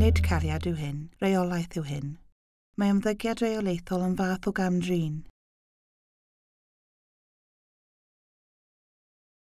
Nid cariad yw hyn, reolaeth yw hyn. Mae ymddygiad reolaethol yn fath o gamdrin,